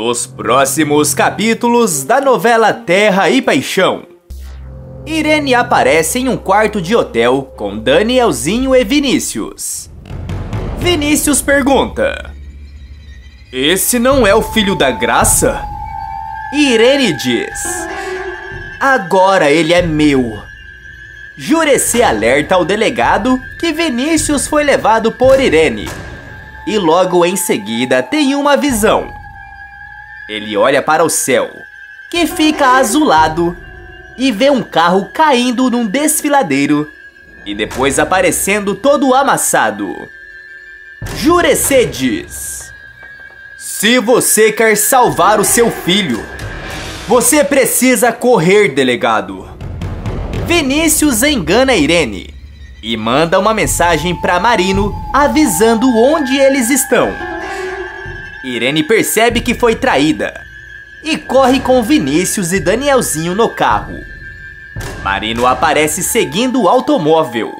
Nos próximos capítulos da novela Terra e Paixão, Irene aparece em um quarto de hotel com Danielzinho e Vinícius. Vinícius pergunta: Esse não é o filho da Graça? Irene diz: Agora ele é meu. Jurecê alerta ao delegado que Vinícius foi levado por Irene. E logo em seguida tem uma visão. Ele olha para o céu, que fica azulado, e vê um carro caindo num desfiladeiro e depois aparecendo todo amassado. Jurecê diz: Se você quer salvar o seu filho, você precisa correr, delegado. Vinícius engana Irene e manda uma mensagem para Marino avisando onde eles estão. Irene percebe que foi traída e corre com Vinícius e Danielzinho no carro. Marino aparece seguindo o automóvel.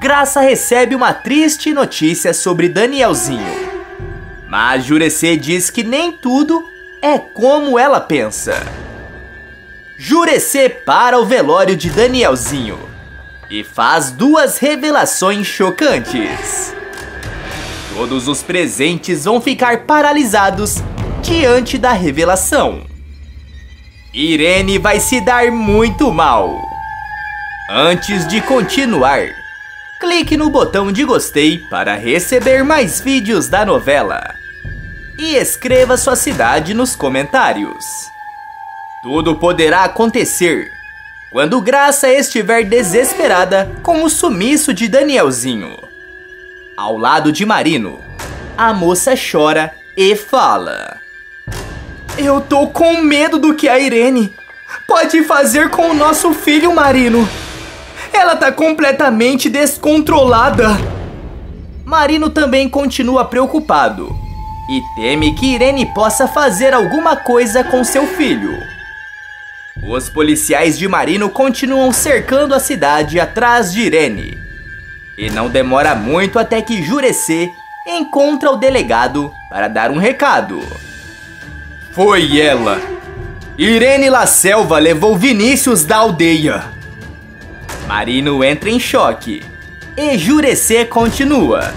Graça recebe uma triste notícia sobre Danielzinho. Mas Jurecê diz que nem tudo é como ela pensa. Jurecê para o velório de Danielzinho e faz duas revelações chocantes. Todos os presentes vão ficar paralisados diante da revelação. Irene vai se dar muito mal. Antes de continuar, clique no botão de gostei para receber mais vídeos da novela. E escreva sua cidade nos comentários. Tudo poderá acontecer quando Graça estiver desesperada com o sumiço de Danielzinho. Ao lado de Marino, a moça chora e fala: Eu tô com medo do que a Irene pode fazer com o nosso filho Marino. Ela tá completamente descontrolada. Marino também continua preocupado e teme que Irene possa fazer alguma coisa com seu filho. Os policiais de Marino continuam cercando a cidade atrás de Irene e não demora muito até que Jurecê encontra o delegado para dar um recado. Foi ela. Irene La Selva levou Vinícius da aldeia. Marino entra em choque e Jurecê continua.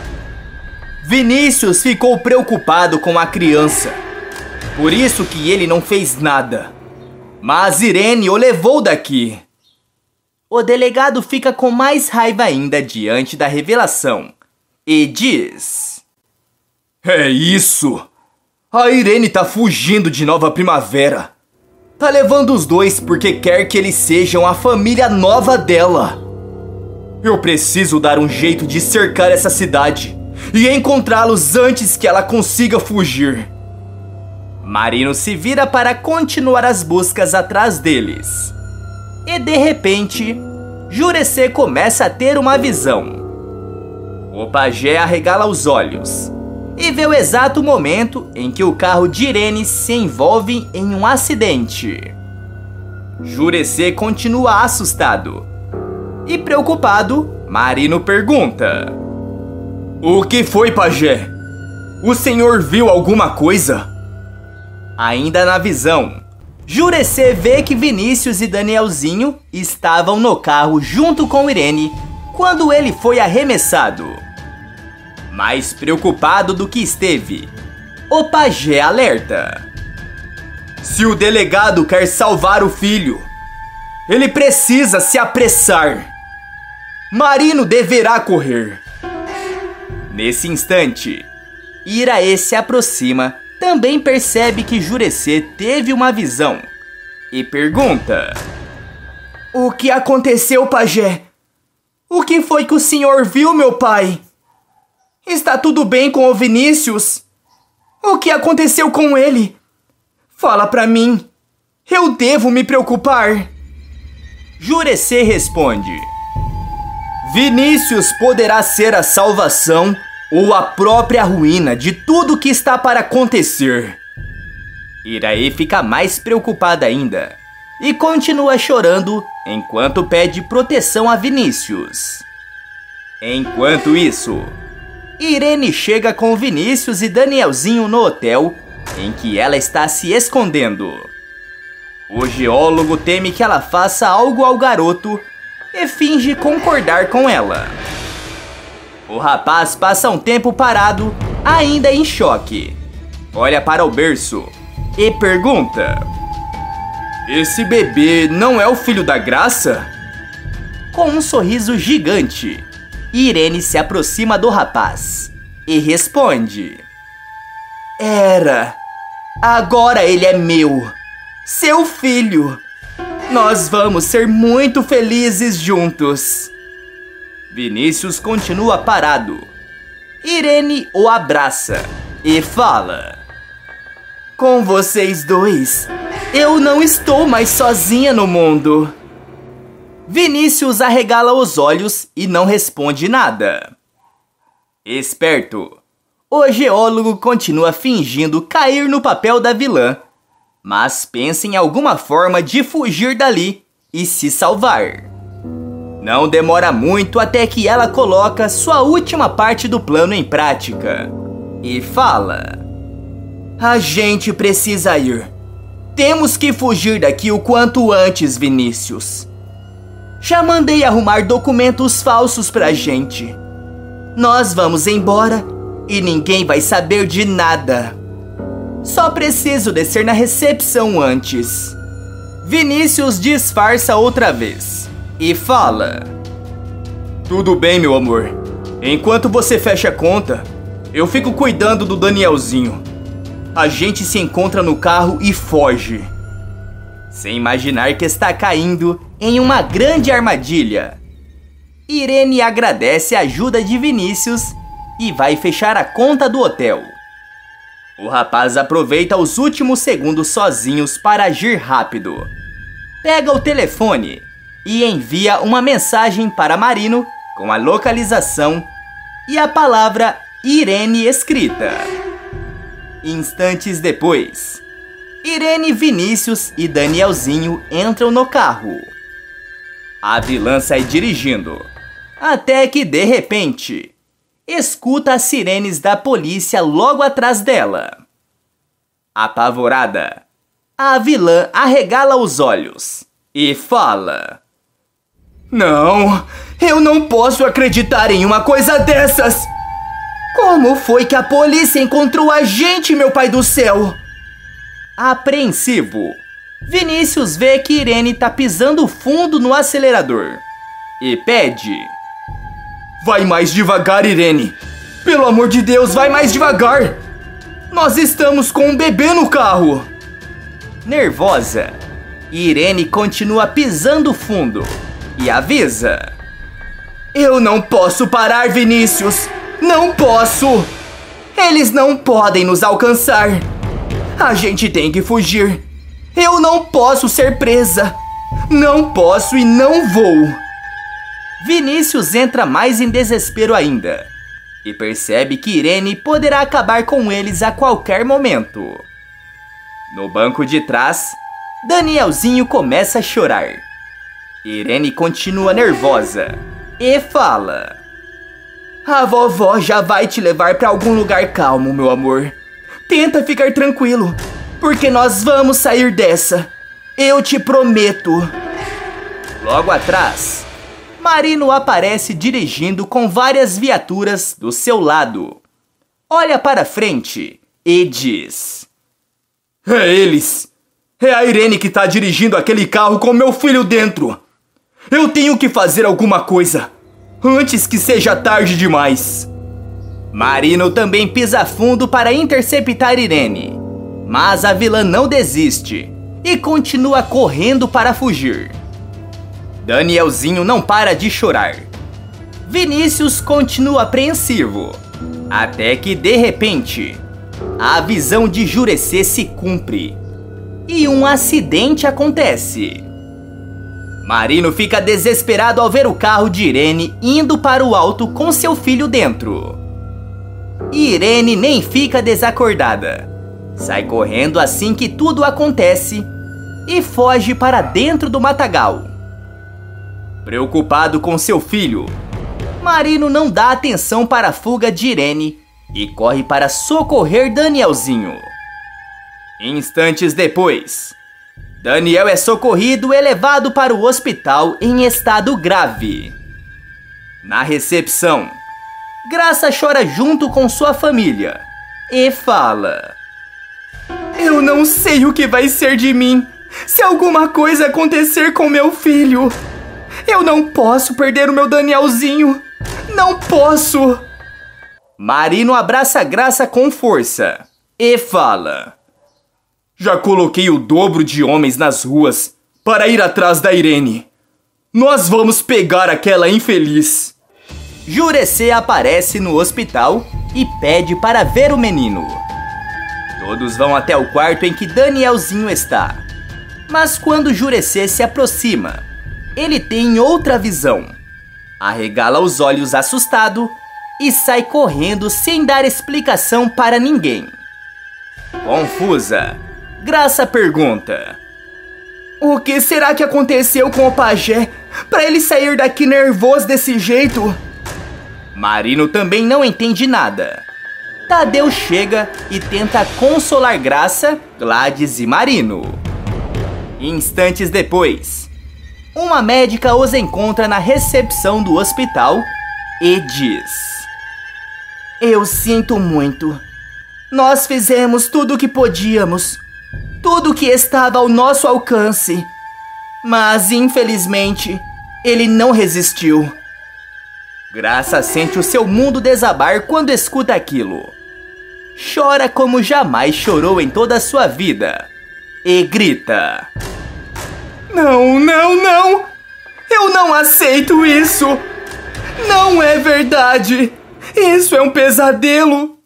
Vinícius ficou preocupado com a criança. Por isso que ele não fez nada. Mas Irene o levou daqui o delegado fica com mais raiva ainda diante da revelação e diz: É isso! A Irene tá fugindo de Nova Primavera. Tá levando os dois porque quer que eles sejam a família nova dela. Eu preciso dar um jeito de cercar essa cidade e encontrá-los antes que ela consiga fugir. Marino se vira para continuar as buscas atrás deles. E de repente, Jurecê começa a ter uma visão. O pajé arregala os olhos e vê o exato momento em que o carro de Irene se envolve em um acidente. Jurecê continua assustado. E preocupado, Marino pergunta: O que foi, pajé? O senhor viu alguma coisa? Ainda na visão, Jurecê vê que Vinícius e Danielzinho estavam no carro junto com Irene quando ele foi arremessado. Mais preocupado do que esteve, o pajé alerta. Se o delegado quer salvar o filho, ele precisa se apressar. Marino deverá correr. Nesse instante, Iraê se aproxima também percebe que Jurecê teve uma visão e pergunta: O que aconteceu, pajé? O que foi que o senhor viu, meu pai? Está tudo bem com o Vinícius? O que aconteceu com ele? Fala pra mim. Eu devo me preocupar? Jurecê responde: Vinícius poderá ser a salvação ou a própria ruína de tudo que está para acontecer. Iraê fica mais preocupada ainda e continua chorando enquanto pede proteção a Vinícius. Enquanto isso, Irene chega com Vinícius e Danielzinho no hotel em que ela está se escondendo. O geólogo teme que ela faça algo ao garoto e finge concordar com ela. O rapaz passa um tempo parado, ainda em choque. Olha para o berço e pergunta: Esse bebê não é o filho da graça? Com um sorriso gigante, Irene se aproxima do rapaz e responde: Era. Agora ele é meu. Seu filho. Nós vamos ser muito felizes juntos. Vinícius continua parado. Irene o abraça e fala: Com vocês dois, eu não estou mais sozinha no mundo. Vinícius arregala os olhos e não responde nada. Esperto, o geólogo continua fingindo cair no papel da vilã mas pensa em alguma forma de fugir dali e se salvar. Não demora muito até que ela coloca sua última parte do plano em prática e fala: A gente precisa ir. Temos que fugir daqui o quanto antes, Vinícius. Já mandei arrumar documentos falsos pra gente. Nós vamos embora e ninguém vai saber de nada. Só preciso descer na recepção antes. Vinícius disfarça outra vez e fala: Tudo bem, meu amor. Enquanto você fecha a conta, eu fico cuidando do Danielzinho. A gente se encontra no carro e foge. Sem imaginar que está caindo em uma grande armadilha. Irene agradece a ajuda de Vinícius e vai fechar a conta do hotel. O rapaz aproveita os últimos segundos sozinhos para agir rápido. Pega o telefone e envia uma mensagem para Marino com a localização e a palavra Irene escrita. Instantes depois, Irene, Vinícius e Danielzinho entram no carro. A vilã sai dirigindo, até que de repente escuta as sirenes da polícia logo atrás dela. Apavorada, a vilã arregala os olhos e fala: Não, eu não posso acreditar em uma coisa dessas! Como foi que a polícia encontrou a gente, meu pai do céu? Apreensivo, Vinícius vê que Irene tá pisando fundo no acelerador e pede: Vai mais devagar, Irene. Pelo amor de Deus, vai mais devagar. Nós estamos com um bebê no carro. Nervosa, Irene continua pisando fundo e avisa: Eu não posso parar, Vinícius. Não posso. Eles não podem nos alcançar. A gente tem que fugir. Eu não posso ser presa. Não posso e não vou. Vinícius entra mais em desespero ainda e percebe que Irene poderá acabar com eles a qualquer momento. No banco de trás, Danielzinho começa a chorar. Irene continua nervosa e fala: A vovó já vai te levar para algum lugar calmo, meu amor. Tenta ficar tranquilo, porque nós vamos sair dessa. Eu te prometo. Logo atrás, Marino aparece dirigindo com várias viaturas do seu lado. Olha para frente e diz: É eles! É a Irene que está dirigindo aquele carro com meu filho dentro! Eu tenho que fazer alguma coisa antes que seja tarde demais. Marino também pisa fundo para interceptar Irene, mas a vilã não desiste e continua correndo para fugir. Danielzinho não para de chorar. Vinícius continua apreensivo. Até que de repente, a visão de Jurecê se cumpre e um acidente acontece. Marino fica desesperado ao ver o carro de Irene indo para o alto com seu filho dentro. Irene nem fica desacordada. Sai correndo assim que tudo acontece e foge para dentro do matagal. Preocupado com seu filho, Marino não dá atenção para a fuga de Irene e corre para socorrer Danielzinho. Instantes depois, Daniel é socorrido e levado para o hospital em estado grave. Na recepção, Graça chora junto com sua família e fala: Eu não sei o que vai ser de mim se alguma coisa acontecer com meu filho. Eu não posso perder o meu Danielzinho. Não posso. Marino abraça Graça com força e fala: Já coloquei o dobro de homens nas ruas para ir atrás da Irene. Nós vamos pegar aquela infeliz. Jurecê aparece no hospital e pede para ver o menino. Todos vão até o quarto em que Danielzinho está. Mas quando Jurecê se aproxima, ele tem outra visão. Arregala os olhos assustado e sai correndo sem dar explicação para ninguém. Confusa, Graça pergunta: O que será que aconteceu com o pajé para ele sair daqui nervoso desse jeito? Marino também não entende nada. Tadeu chega e tenta consolar Graça, Gladys e Marino. Instantes depois, uma médica os encontra na recepção do hospital e diz: Eu sinto muito. Nós fizemos tudo o que podíamos, tudo o que estava ao nosso alcance. Mas, infelizmente, ele não resistiu. Graça sente o seu mundo desabar quando escuta aquilo. Chora como jamais chorou em toda a sua vida e grita: Não, não, não! Eu não aceito isso! Não é verdade! Isso é um pesadelo!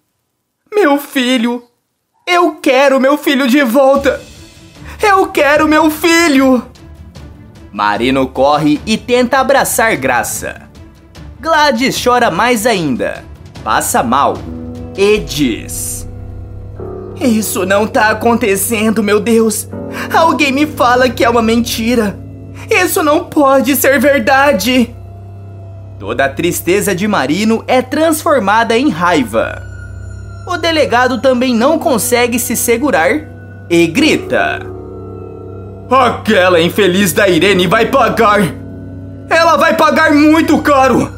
Meu filho! Eu quero meu filho de volta! Eu quero meu filho! Marino corre e tenta abraçar Graça. Gladys chora mais ainda, passa mal e diz: Isso não tá acontecendo, meu Deus! Alguém me fala que é uma mentira! Isso não pode ser verdade! Toda a tristeza de Marino é transformada em raiva. O delegado também não consegue se segurar e grita: Aquela infeliz da Irene vai pagar! Ela vai pagar muito caro!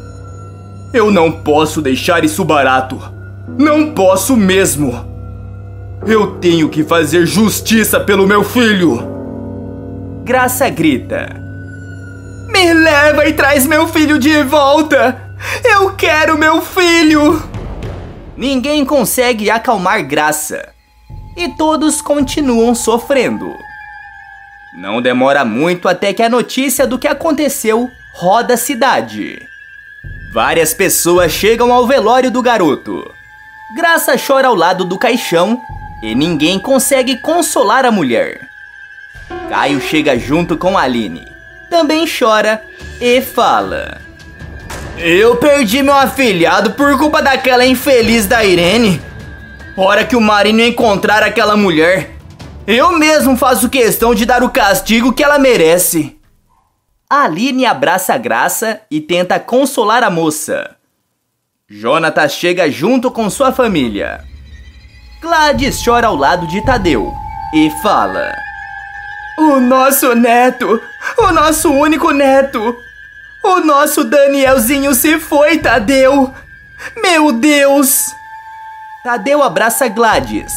Eu não posso deixar isso barato. Não posso mesmo. Eu tenho que fazer justiça pelo meu filho. Graça grita: Me leva e traz meu filho de volta! Eu quero meu filho! Ninguém consegue acalmar Graça e todos continuam sofrendo. Não demora muito até que a notícia do que aconteceu roda a cidade. Várias pessoas chegam ao velório do garoto. Graça chora ao lado do caixão e ninguém consegue consolar a mulher. Caio chega junto com Aline. Também chora e fala: Eu perdi meu afilhado por culpa daquela infeliz da Irene. Hora que o Marino encontrar aquela mulher, eu mesmo faço questão de dar o castigo que ela merece. Aline abraça a Graça e tenta consolar a moça. Jonatas chega junto com sua família. Gladys chora ao lado de Tadeu e fala: O nosso neto! O nosso único neto! O nosso Danielzinho se foi, Tadeu! Meu Deus! Tadeu abraça Gladys.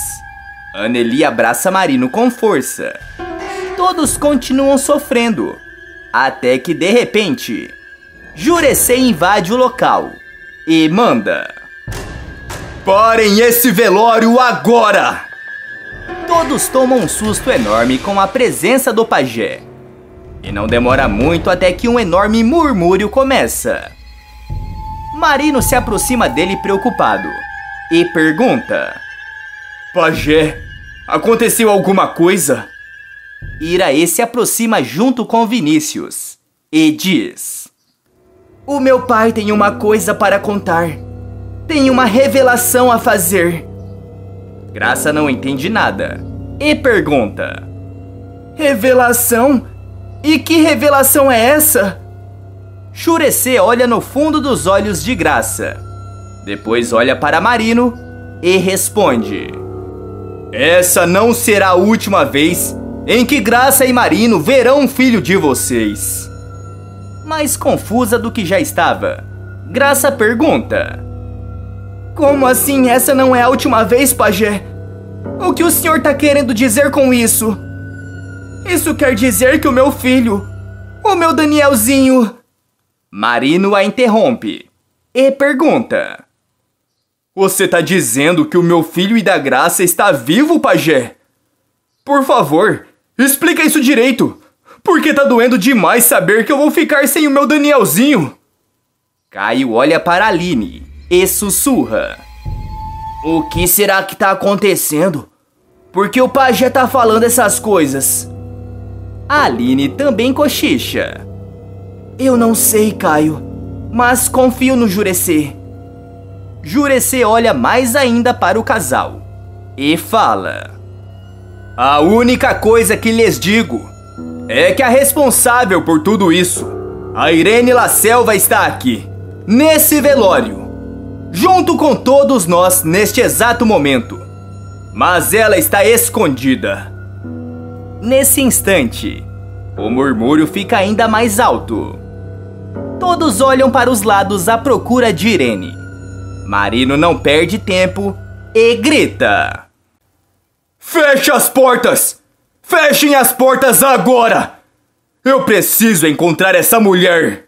Anneli abraça Marino com força. Todos continuam sofrendo até que de repente, Jurecê invade o local e manda: Parem esse velório agora! Todos tomam um susto enorme com a presença do pajé. E não demora muito até que um enorme murmúrio começa. Marino se aproxima dele preocupado e pergunta: Pajé, aconteceu alguma coisa? Iraê se aproxima junto com Vinícius e diz: O meu pai tem uma coisa para contar. Tem uma revelação a fazer. Graça não entende nada e pergunta: Revelação? E que revelação é essa? Churecê olha no fundo dos olhos de Graça. Depois olha para Marino e responde: Essa não será a última vez em que Graça e Marino verão um filho de vocês. Mais confusa do que já estava, Graça pergunta: Como assim essa não é a última vez, pajé? O que o senhor tá querendo dizer com isso? Isso quer dizer que o meu filho, o meu Danielzinho. Marino a interrompe e pergunta: Você tá dizendo que o meu filho e da Graça está vivo, pajé? Por favor, explica isso direito. Porque tá doendo demais saber que eu vou ficar sem o meu Danielzinho. Caio olha para Aline e sussurra. O que será que tá acontecendo? Por que o pajé tá falando essas coisas? A Aline também cochicha. Eu não sei, Caio, mas confio no Jurecê. Jurecê olha mais ainda para o casal e fala: A única coisa que lhes digo é que a responsável por tudo isso, a Irene Lacelva, está aqui, nesse velório, junto com todos nós neste exato momento. Mas ela está escondida. Nesse instante, o murmúrio fica ainda mais alto. Todos olham para os lados à procura de Irene. Marino não perde tempo e grita: Feche as portas! Fechem as portas agora! Eu preciso encontrar essa mulher!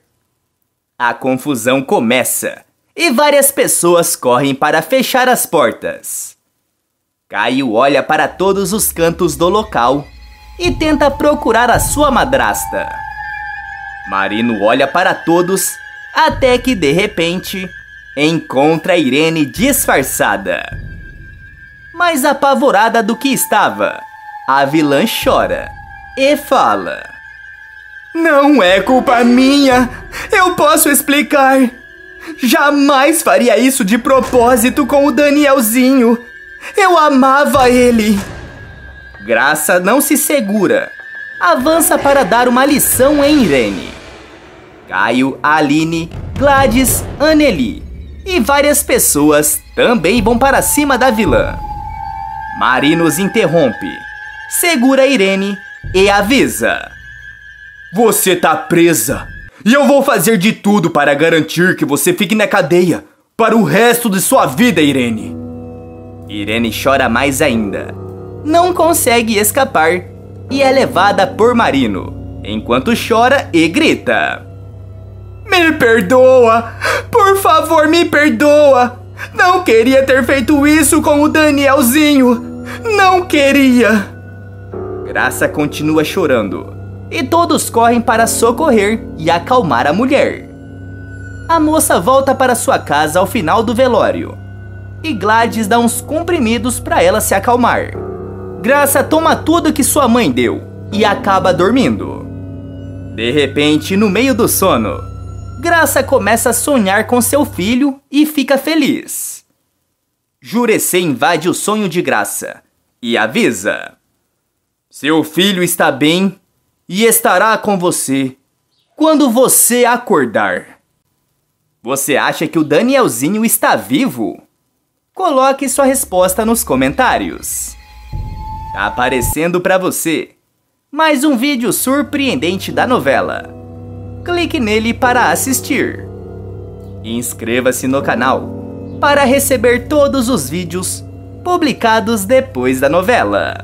A confusão começa e várias pessoas correm para fechar as portas. Caio olha para todos os cantos do local e tenta procurar a sua madrasta. Marino olha para todos até que de repente encontra Irene disfarçada. Mais apavorada do que estava, a vilã chora e fala: Não é culpa minha, eu posso explicar. Jamais faria isso de propósito com o Danielzinho. Eu amava ele. Graça não se segura. Avança para dar uma lição em Irene. Caio, Aline, Gladys, Anneli e várias pessoas também vão para cima da vilã. Marinos interrompe segura Irene e avisa: Você tá presa e eu vou fazer de tudo para garantir que você fique na cadeia para o resto de sua vida, Irene. Irene chora mais ainda. Não consegue escapar e é levada por Marino, enquanto chora e grita: Me perdoa! Por favor, me perdoa! Não queria ter feito isso com o Danielzinho! Não queria! Graça continua chorando e todos correm para socorrer e acalmar a mulher. A moça volta para sua casa ao final do velório e Gladys dá uns comprimidos para ela se acalmar. Graça toma tudo que sua mãe deu e acaba dormindo. De repente, no meio do sono, Graça começa a sonhar com seu filho e fica feliz. Jurecê invade o sonho de Graça e avisa: seu filho está bem e estará com você quando você acordar. Você acha que o Danielzinho está vivo? Coloque sua resposta nos comentários. Tá aparecendo para você mais um vídeo surpreendente da novela. Clique nele para assistir. Inscreva-se no canal para receber todos os vídeos publicados depois da novela.